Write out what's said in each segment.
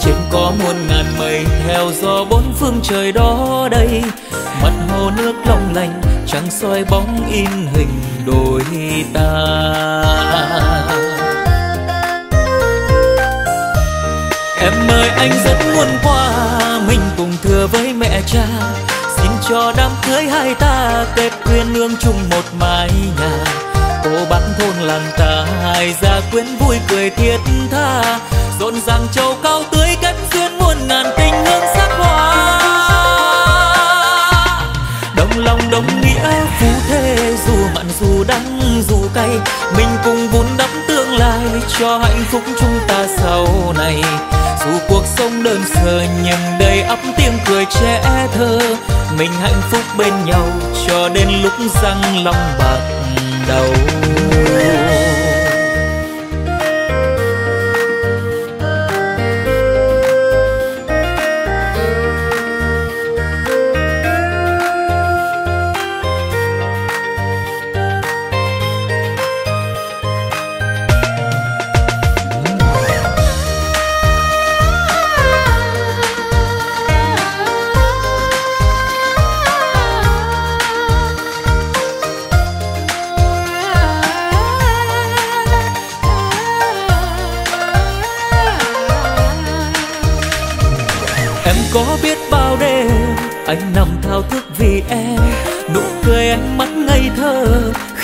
trên có muôn ngàn mây theo gió bốn phương trời đó đây. Mặt hồ nước long lanh trăng soi bóng in hình đôi ta. Em ơi, anh rất muốn qua, mình cùng thừa với mẹ cha. Xin cho đám cưới hai ta kết quyên nương chung một mái nhà cô bác thôn làng ta hai gia quyến vui cười thiết tha. Rộn ràng châu cao tươi cánh duyên muôn ngàn tình hương sắc hoa. Đồng lòng đồng nghĩa phú thế dù mặn dù đắng dù cay, mình cùng vun đắp tương lai cho hạnh phúc chúng ta sau này. Dù cuộc sống đơn sơ nhưng đầy ắp tiếng cười trẻ thơ, mình hạnh phúc bên nhau cho đến lúc răng long bạc đầu.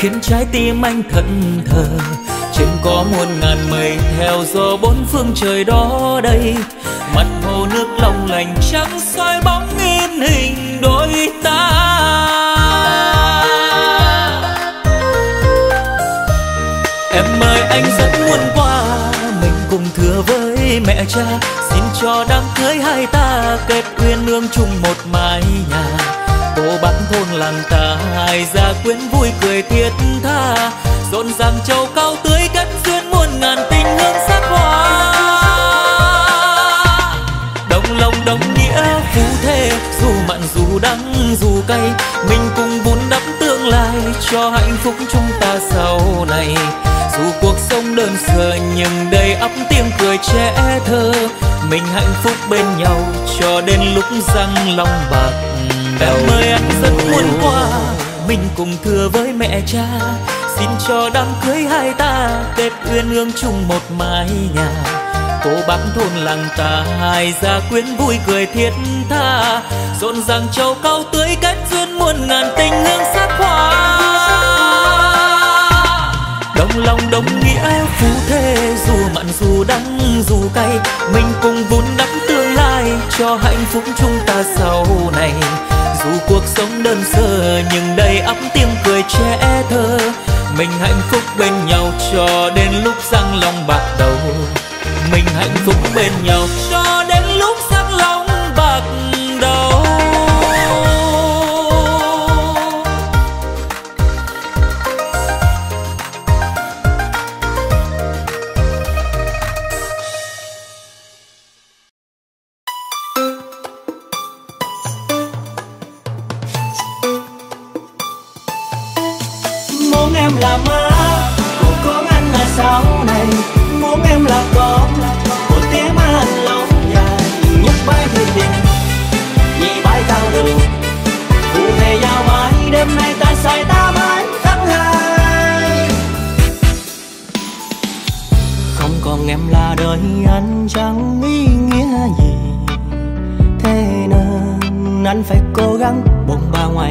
Khiến trái tim anh thẫn thờ. Trên có muôn ngàn mây theo gió bốn phương trời đó đây. Mặt hồ nước long lành trắng soi bóng in hình đôi ta. Em ơi, anh rất muốn qua, mình cùng thừa với mẹ cha. Xin cho đám cưới hai ta kết uyên nương chung một mái nhà cô bác thôn làng ta hai gia quyến vui cười thiết tha. Rộn ràng châu cao tươi kết duyên muôn ngàn tình hương sắc hoa. Đồng lòng đồng nghĩa phú thế dù mặn dù đắng dù cay, mình cùng vun đắp tương lai cho hạnh phúc chúng ta sau này. Dù cuộc sống đơn sơ nhưng đầy ắp tiếng cười trẻ thơ, mình hạnh phúc bên nhau cho đến lúc răng long bạc đầu em ơi anh rất muốn qua, mình cùng thừa với mẹ cha. Xin cho đám cưới hai ta tết uyên ương chung một mái nhà. Cô bác thôn làng ta hai gia quyến vui cười thiết tha. Rộn ràng châu cao tưới kết duyên muôn ngàn tình hương sắc hoa. Đồng lòng đồng nghĩa phú thế dù mặn dù đắng dù cay. Mình cùng vun đắp tương lai cho hạnh phúc chúng ta sau này dù cuộc sống đơn sơ, nhưng đầy ắp tiếng cười trẻ thơ. Mình hạnh phúc bên nhau cho đến lúc răng long bạc đầu. Mình hạnh phúc bên nhau cho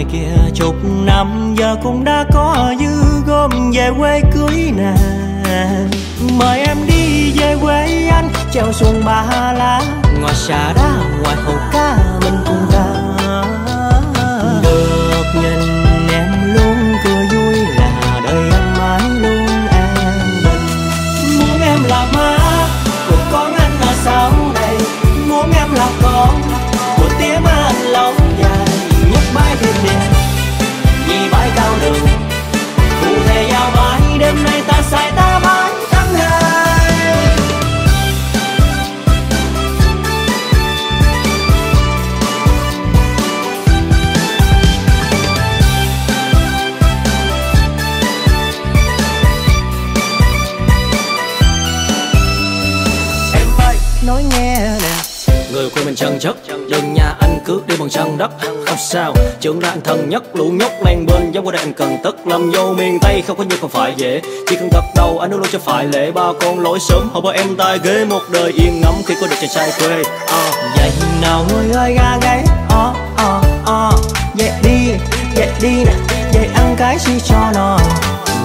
ngoài kia chục năm giờ cũng đã có dư gom về quê cưới nè mời em đi về quê anh, treo xuồng ba lá ngoài xà đá ngoài hồ cá nhất Lũ nhóc men bên giống qua đây em cần tất. Làm vô miền Tây không có như không phải dễ. Chỉ cần gật đầu anh luôn cho phải lễ. Ba con lỗi sớm Họ bỏ em tay ghế Một đời yên ngắm khi có được chàng trai quê. À. Vậy nào người ơi ga gáy oh, oh, oh. Dậy đi Dậy đi nè. Dậy ăn cái chi cho nó.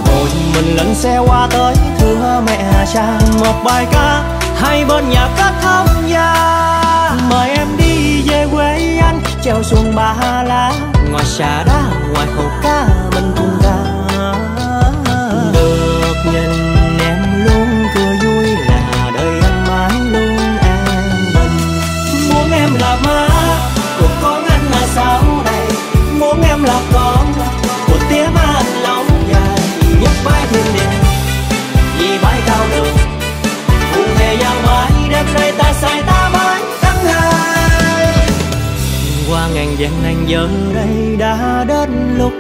Rồi mình lên xe qua tới Thưa mẹ cha. Một bài ca Hai bên nhà cất thông gia. Mời em đi về quê anh treo xuồng ba lá ngoài xà đá ngoài hồ cá mình cùng ca. Được nhìn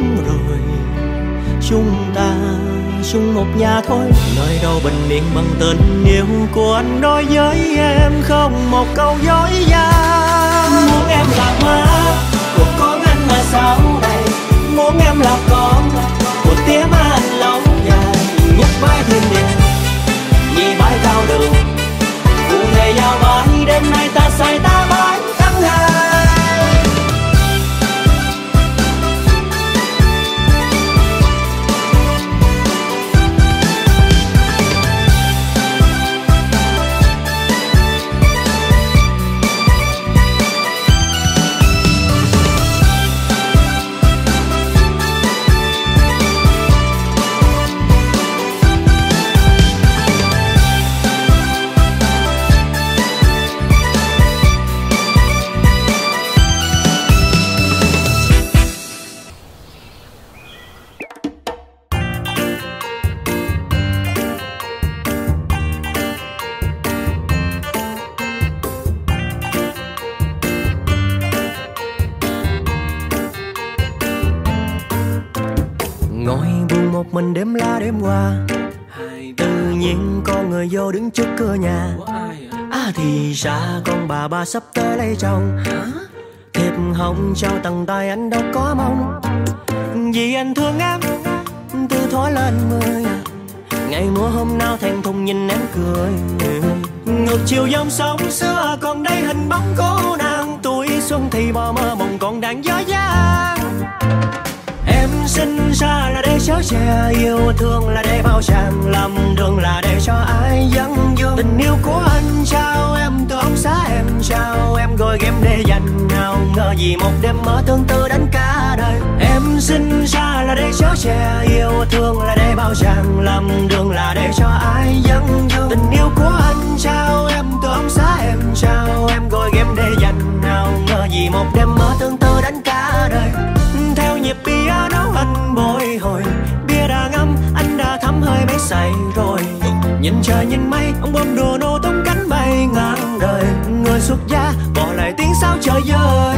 rồi. Chúng ta chung một nhà thôi. Nơi đâu bình yên bằng tình yêu của anh đối với em, không một câu dối gian muốn em là má của con anh mà sao đây muốn em là con của tía má anh lâu dài. Nhất bái thiên địa nhị bái cao đường cụ ngày giao bái đêm nay ta say ta Ngồi buồn một mình đêm la đêm qua tự nhiên con người vô đứng trước cửa nhà. À thì ra con bà ba sắp tới lấy chồng. Thiệp hồng trao tặng tay anh đâu có mong. Vì anh thương em, từ thói lên mười. Ngày mùa hôm nào thèm thùng nhìn em cười. Ngược chiều dòng sông xưa còn đây hình bóng cô nàng. Tuổi xuân thì bò mơ mộng còn đang gió dang sinh ra là để chở che yêu thương, là để bao tràn lầm đường, là để cho ai dẫn dương tình yêu của anh trao em từ ông xã em trao em gọi game để dành nào, ngờ gì một đêm mơ tương tư đến cả đời. Em sinh ra là để chở che yêu thương, là để bao tràn lầm đường, là để cho ai dẫn dương tình yêu của anh trao em từ ông xã em trao em gọi game để dành vì một đêm mơ tương tư đánh cả đời. Theo nhịp piano anh bồi hồi, bia đã ngâm, anh đã thấm hơi mấy say rồi. Nhìn trời nhìn mây, ông bom đồ nô tung cánh bay ngang đời. Người xuất gia, bỏ lại tiếng sao trời dơi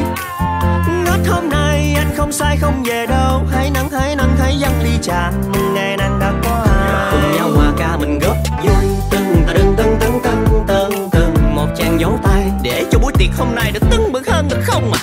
ngất hôm nay anh không sai không về đâu. Hãy nắng hãy nắng hãy dâng ly tràn. Ngày nắng đã dấu tay để cho buổi tiệc hôm nay được tưng bừng hơn được không à?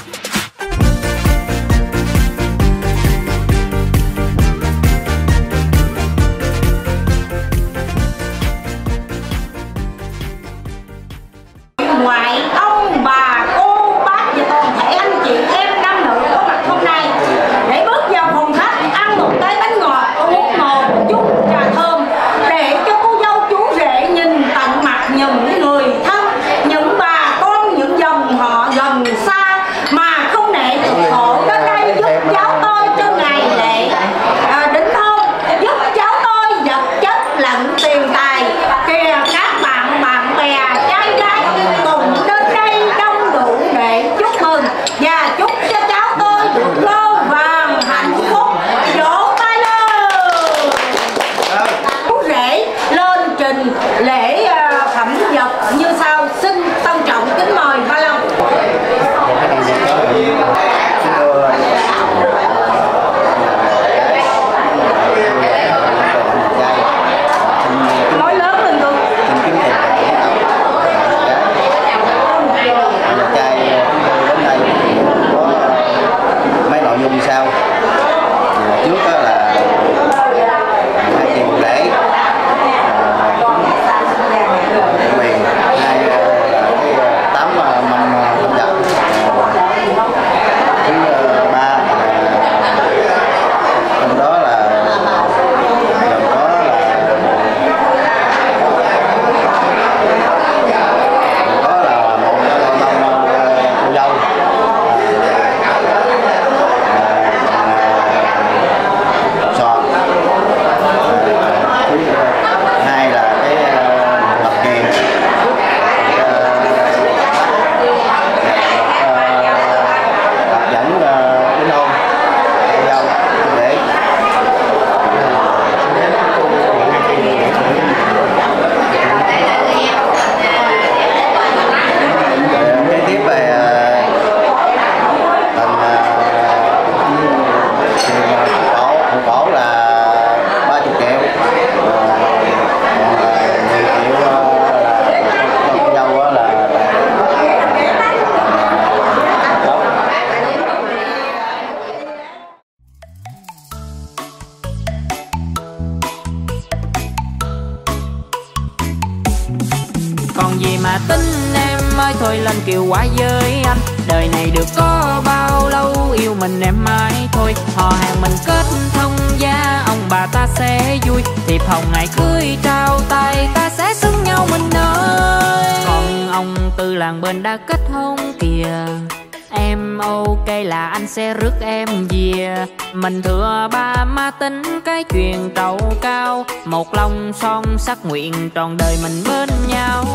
Nhau. Một lòng son sắc nguyện tròn đời mình bên nhau.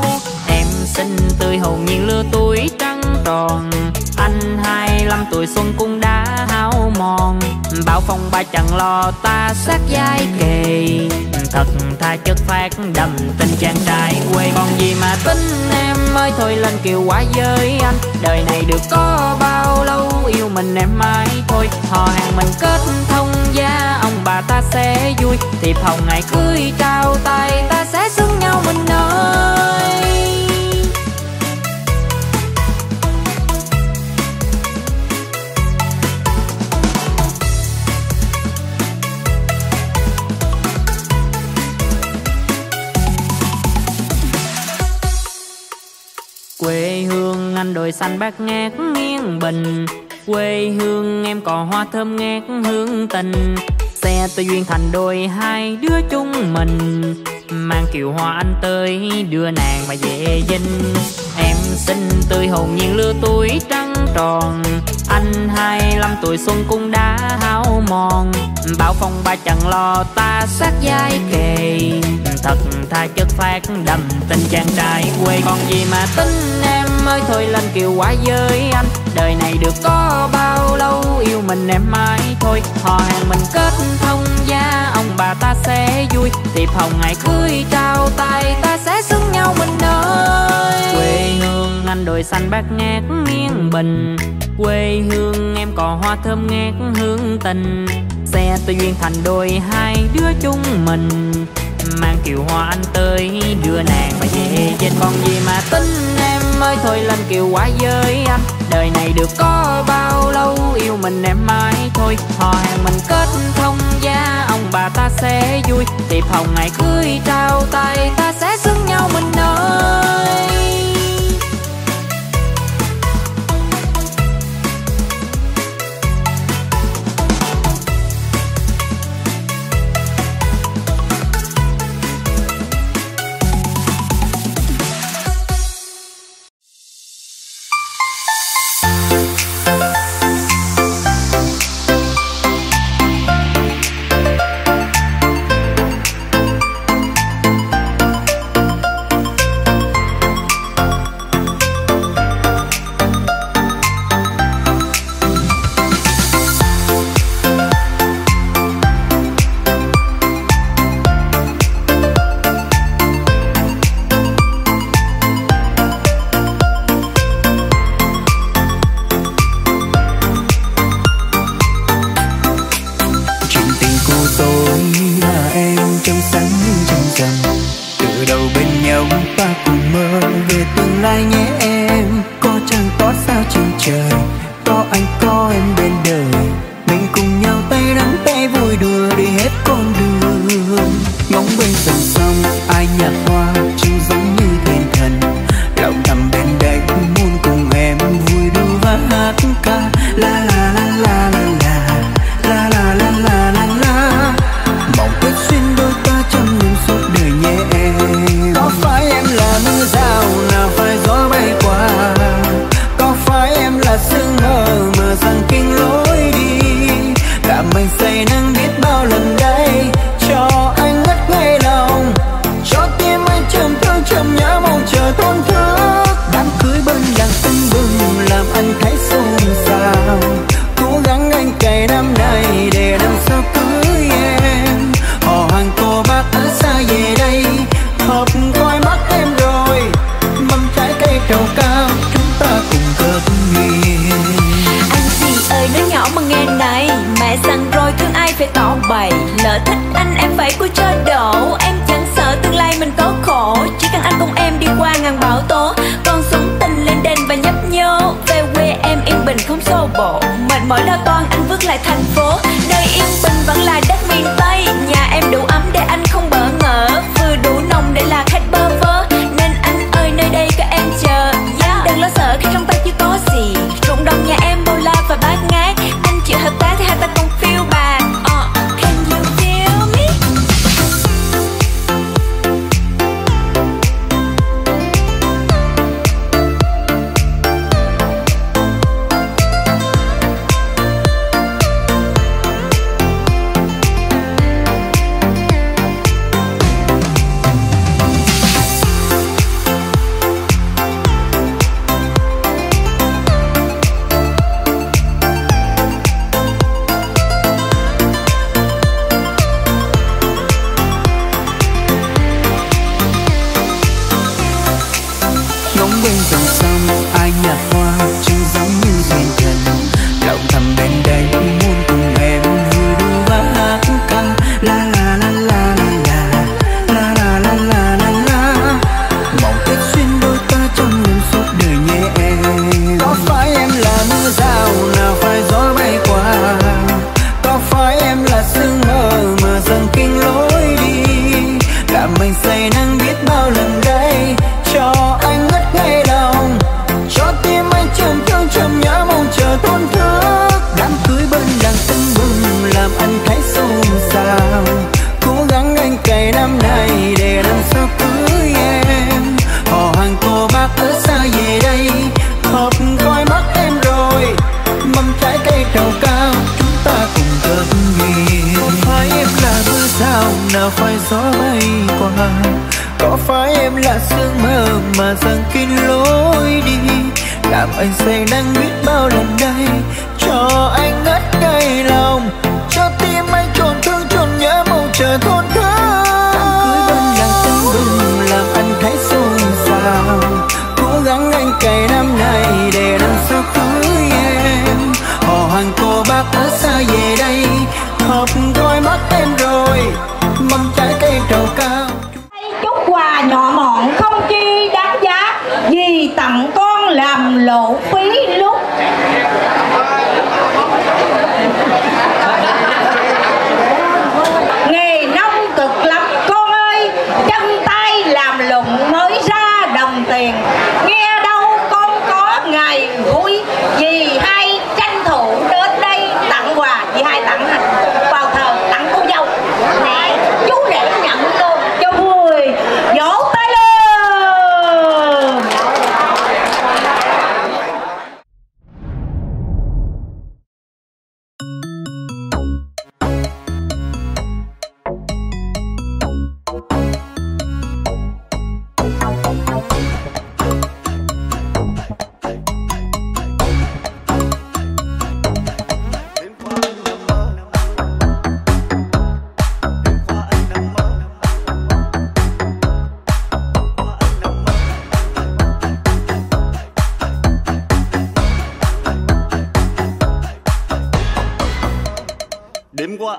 Em xinh tươi hồn nhiên lứa tuổi trắng tròn. Anh hai lăm tuổi xuân cũng đã hao mòn. Bao phong ba chẳng lo ta sát dai kề Thật tha chất phát đầm tình chàng trai quê Còn gì mà tính em ơi. Thôi lên kiều quá với anh, Đời này được có bao lâu yêu mình em mãi thôi. Họ hàng mình kết thông gia bà ta sẽ vui. Thiệp hồng ngày cưới trao tay, ta sẽ xứng nhau mình ơi quê hương anh đồi xanh bát ngát nghiêng bình quê hương em cỏ hoa thơm ngát hương tình xe tôi duyên thành đôi hai đứa chung mình. Mang kiều hoa anh tới, đưa nàng mà về dinh. Em xinh tươi hồn nhiên lứa tuổi trắng tròn. Anh hai lăm tuổi xuân cũng đã hao mòn. Bao phong ba chẳng lo ta sát dai kề. Thật tha chất phát đầm tình chàng trai quê. Còn gì mà tin em? Ơi, thôi lên kiều quá với anh. Đời này được có bao lâu, yêu mình em mãi thôi. Họ hàng mình kết thông gia, ông bà ta sẽ vui. Tiệp hồng ngày cưới trao tay, ta sẽ xứng nhau mình ơi. Quê hương anh đồi xanh bát ngát miên bình. Quê hương em cò hoa thơm ngát hương tình. Xe tôi duyên thành đôi hai đứa chung mình. Mang kiều hoa anh tới đưa nàng về. Trên con gì mà tin em ơi, thôi lên kiều quá với anh. Đời này được có bao lâu, yêu mình em mãi thôi. Họ hàng mình kết thông gia, ông bà ta sẽ vui. Tiệp hồng ngày cưới trao tay, ta sẽ xứng nhau mình ơi. từ đầu bên nhau ta cùng mơ về tương lai nhé em. Có chẳng có sao trên trời, có anh, có em bên đời. Mình cùng nhau tay nắm tay vui đùa đi hết con đường. Ngóng bên dòng sông ai nhặt mỗi đau con anh bước lại thành phố. Nơi yên bình vẫn là đất miền tây, nhà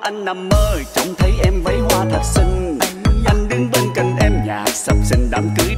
anh nằm mơ trông thấy em váy hoa thật xinh. Anh đứng bên cạnh em, nhạc sập sinh đám cưới.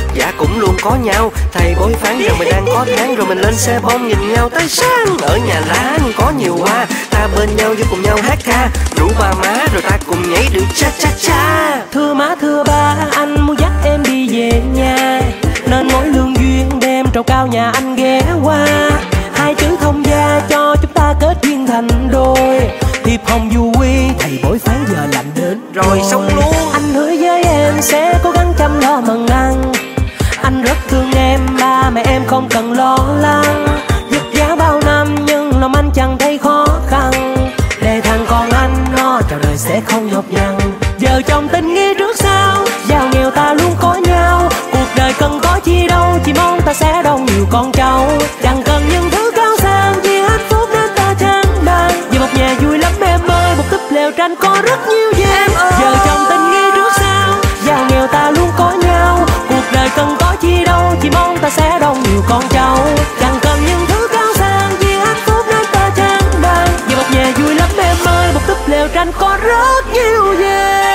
đức giả cũng luôn có nhau. Thầy bói phán rằng mình đang có tháng rồi mình lên xe bom nhìn nhau. Tay sáng ở nhà lá có nhiều hoa. Ta bên nhau vô cùng nhau hát ca. Rủ ba má rồi ta cùng nhảy được cha cha cha. Thưa má thưa ba anh muốn dắt em đi về nhà. Nên mỗi lương duyên đem trầu cao nhà anh ghé qua. Hai chữ thông gia cho chúng ta kết duyên thành đôi. Thiệp hồng du quy thầy bói phán giờ lạnh đến rồi, rồi. xong luôn con cháu Chẳng cần những thứ cao sang Vì hạnh phúc nên ta trang bàn Vì một nhà vui lắm em ơi Một túp lều tranh có rất nhiều gì. Em ơi. Giờ trong tình nghi trước sau Giàu nghèo ta luôn có nhau. Cuộc đời cần có chi đâu Chỉ mong ta sẽ đông nhiều con cháu. Chẳng cần những thứ cao sang Vì hạnh phúc nên ta trang bàn Vì một nhà vui lắm em ơi Một túp lều tranh có rất nhiều gì.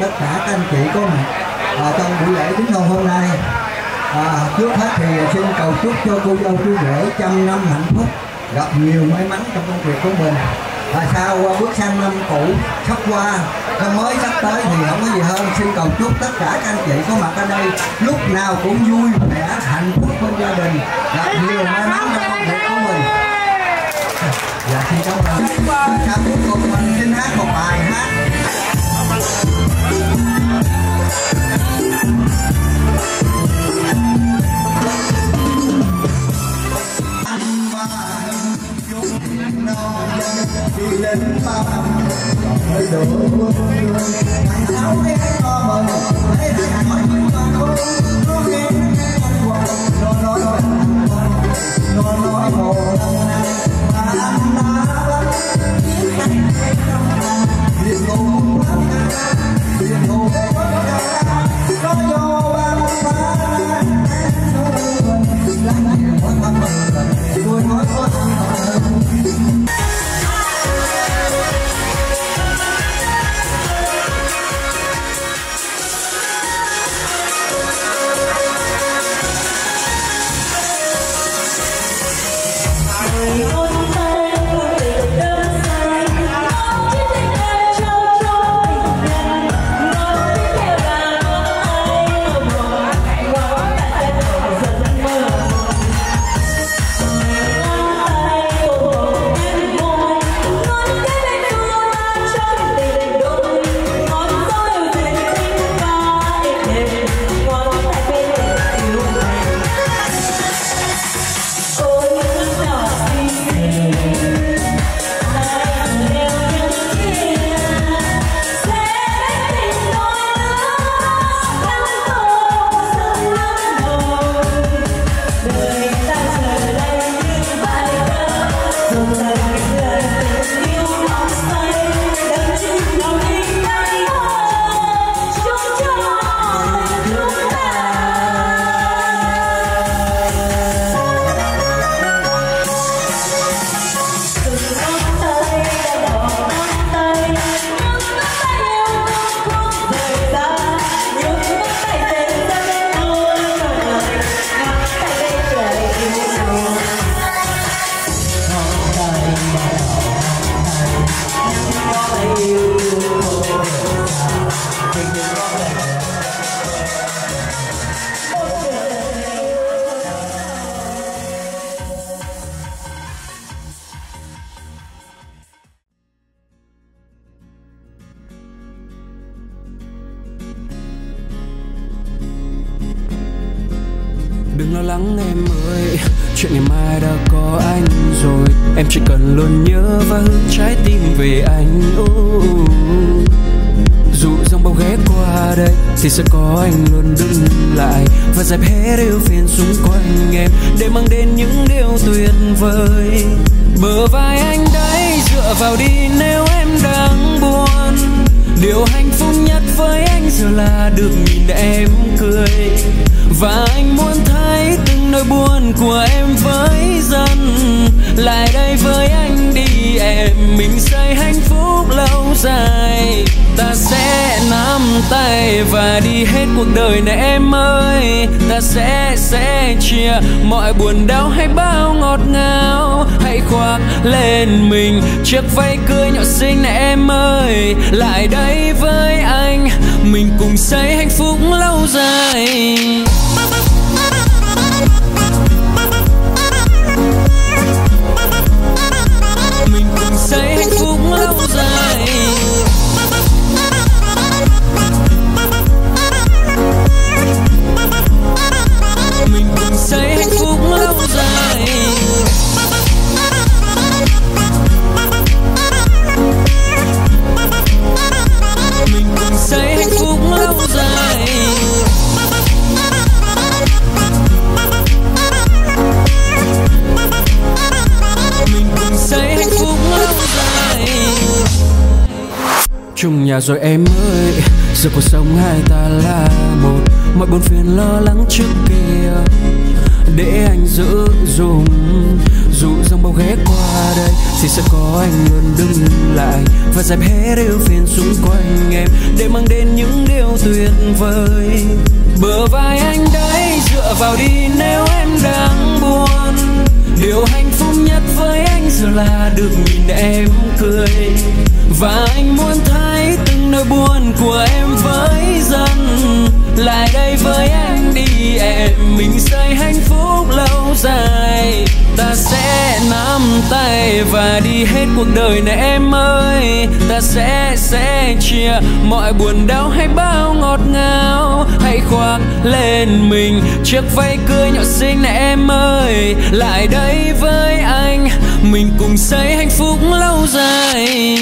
Tất cả các anh chị có mặt. À, trong buổi lễ kính hôn hôm nay à, trước hết thì xin cầu chúc cho cô dâu chú rể trăm năm hạnh phúc gặp nhiều may mắn trong công việc của mình. Và sau à, bước sang năm cũ sắp qua năm mới sắp tới thì không có gì hơn. Xin cầu chúc tất cả các anh chị có mặt ở đây lúc nào cũng vui vẻ hạnh phúc bên gia đình gặp nhiều may mắn trong công việc của mình. Dạ xin cảm ơn đi lên bao còn hơi đổ thằng áo em to mời thấy thằng mọi người mà không có nghe nó nói nó nói hồ lần này mà anh đã biết anh Đừng lo lắng em ơi, Chuyện ngày mai đã có anh rồi. Em chỉ cần luôn nhớ và hướng trái tim về anh. Uh. Dù dòng bao ghé qua đây, Thì sẽ có anh luôn đứng lại. Và dẹp hết yêu phiền xung quanh em, Để mang đến những điều tuyệt vời. Bờ vai anh đấy dựa vào đi, nếu em đang buồn. Điều hạnh phúc nhất với anh giờ là được nhìn em cười. Và anh muốn thấy từng nỗi buồn của em với dần Lại đây với anh đi, em Mình xây hạnh phúc lâu dài. Ta sẽ nắm tay và đi hết cuộc đời này em ơi. Ta sẽ sẽ chia mọi buồn đau hay bao ngọt ngào. Hãy khoác lên mình chiếc váy cưới nhỏ xinh này em ơi. Lại đây với anh, Mình cùng xây hạnh phúc lâu dài. Nhà rồi em ơi. Giờ cuộc sống hai ta là một. Mọi buồn phiền lo lắng trước kia. Để anh giữ dùng dù dòng bao ghé qua đây, thì sẽ có anh luôn đứng lại. Và dẹp hết ưu phiền xung quanh em, để mang đến những điều tuyệt vời. Bờ vai anh đấy dựa vào đi, nếu em đang buồn. Điều hạnh phúc nhất với giờ là được nhìn em cười. Và anh muốn thấy từng nỗi buồn của em với dần lại đây với anh đi em, mình xây hạnh phúc lâu dài. Ta sẽ nắm tay và đi hết cuộc đời này em ơi. Ta sẽ sẽ chia mọi buồn đau hay bao ngọt ngào. Hãy khoác lên mình chiếc váy cưới nhỏ xinh này em ơi. Lại đây với anh mình cùng xây hạnh phúc lâu dài.